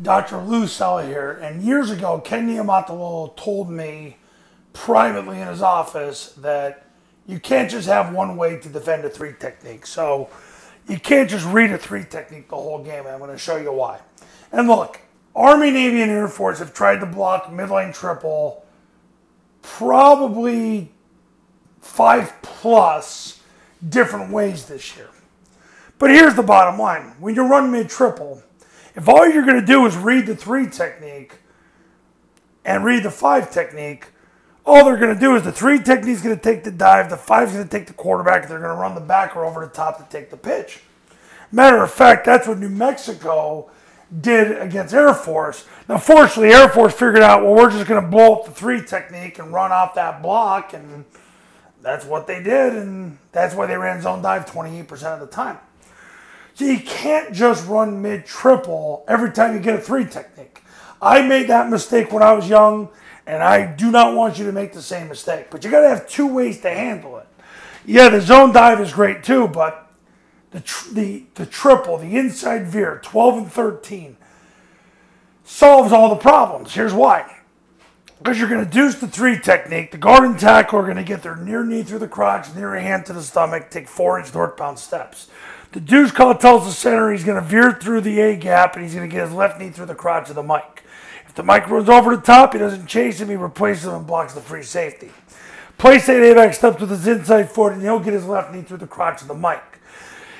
Dr. Lou Cella here, and years ago, Ken Niumatalolo told me privately in his office that you can't just have one way to defend a three technique. So you can't just read a three technique the whole game, I'm going to show you why. And look, Army, Navy, and Air Force have tried to block midline triple probably five plus different ways this year. But here's the bottom line. When you run mid triple, if all you're going to do is read the three technique and read the five technique, all they're going to do is the three technique is going to take the dive, the five is going to take the quarterback, they're going to run the backer over the top to take the pitch. Matter of fact, that's what New Mexico did against Air Force. Now, fortunately, Air Force figured out, well, we're just going to blow up the three technique and run off that block, and that's what they did, and that's why they ran zone dive 28% of the time. So you can't just run mid triple every time you get a three technique. I made that mistake when I was young, and I do not want you to make the same mistake. But you got to have two ways to handle it. Yeah, the zone dive is great too, but the, the, the triple, the inside veer, 12 and 13, solves all the problems. Here's why. Because you're going to deuce the three technique. The guard and tackle are going to get their near knee through the crotch, near hand to the stomach, take four inch northbound steps. The deuce call tells the center he's going to veer through the A gap and he's going to get his left knee through the crotch of the mic. If the mic runs over the top, he doesn't chase him, he replaces him and blocks the free safety. Place that A back steps with his inside foot and he'll get his left knee through the crotch of the mic.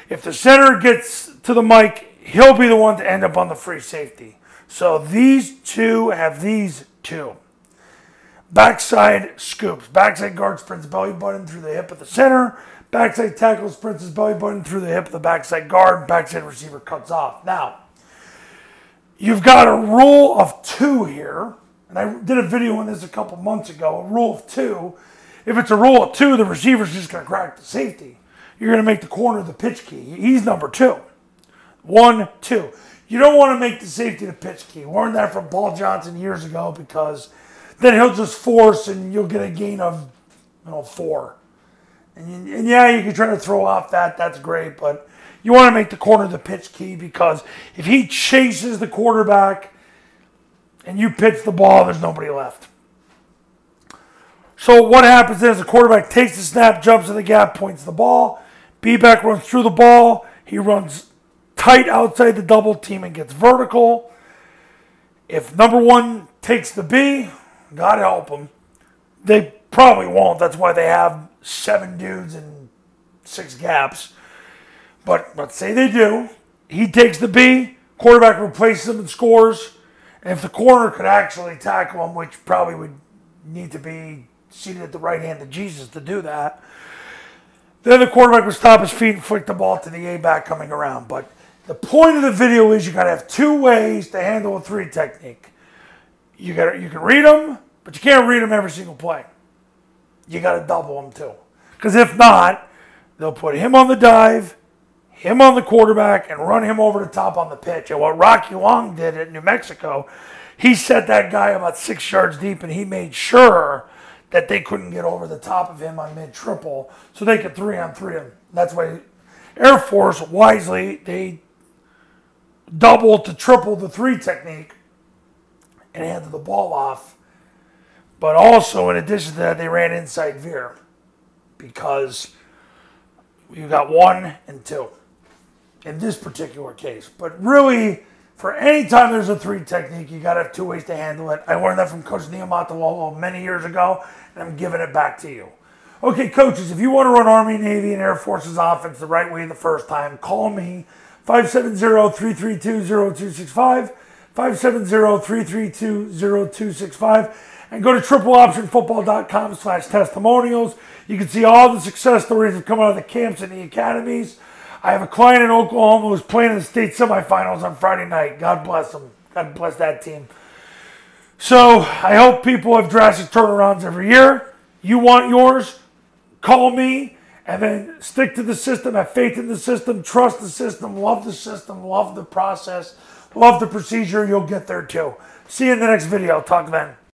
If the center gets to the mic, he'll be the one to end up on the free safety. So these two have these two. Backside scoops. Backside guard sprints belly button through the hip of the center. Backside tackle sprints his belly button through the hip of the backside guard. Backside receiver cuts off. Now, you've got a rule of two here. And I did a video on this a couple months ago. A rule of two. If it's a rule of two, the receiver's just going to crack the safety. You're going to make the corner the pitch key. He's number two. One, two. You don't want to make the safety the pitch key. Learned that from Paul Johnson years ago because then he'll just force and you'll get a gain of you know four. And, and yeah, you can try to throw off that. That's great, but you want to make the corner the pitch key because if he chases the quarterback and you pitch the ball, there's nobody left. So what happens is the quarterback takes the snap, jumps in the gap, points the ball. B-back runs through the ball. He runs tight outside the double team and gets vertical. If number one takes the B, God help them, they probably won't. That's why they have seven dudes and six gaps. But let's say they do. He takes the B, quarterback replaces him and scores. And if the corner could actually tackle him, which probably would need to be seated at the right hand of Jesus to do that, then the quarterback would stop his feet and flick the ball to the A back coming around. But the point of the video is you got to have two ways to handle a three technique. You got you can read them, but you can't read them every single play you got to double them too. Because if not, they'll put him on the dive, him on the quarterback, and run him over the top on the pitch. And what Rocky Long did at New Mexico, he set that guy about six yards deep, and he made sure that they couldn't get over the top of him on mid triple, so they could three on three him. That's why Air Force wisely they double to triple the three technique and handed the ball off but also, in addition to that, they ran inside veer because you got one and two in this particular case. But really, for any time there's a three technique, you got to have two ways to handle it. I learned that from Coach Niu many years ago, and I'm giving it back to you. Okay, coaches, if you want to run Army, Navy, and Air Force's offense the right way the first time, call me 570-332-0265, 570-332-0265 and go to tripleoptionfootball.com slash testimonials. You can see all the success stories that come out of the camps and the academies. I have a client in Oklahoma who's playing in the state semifinals on Friday night. God bless them. God bless that team. So I hope people have drastic turnarounds every year. You want yours? Call me and then stick to the system, have faith in the system, trust the system, love the system, love the process, love the procedure. You'll get there too. See you in the next video. Talk then.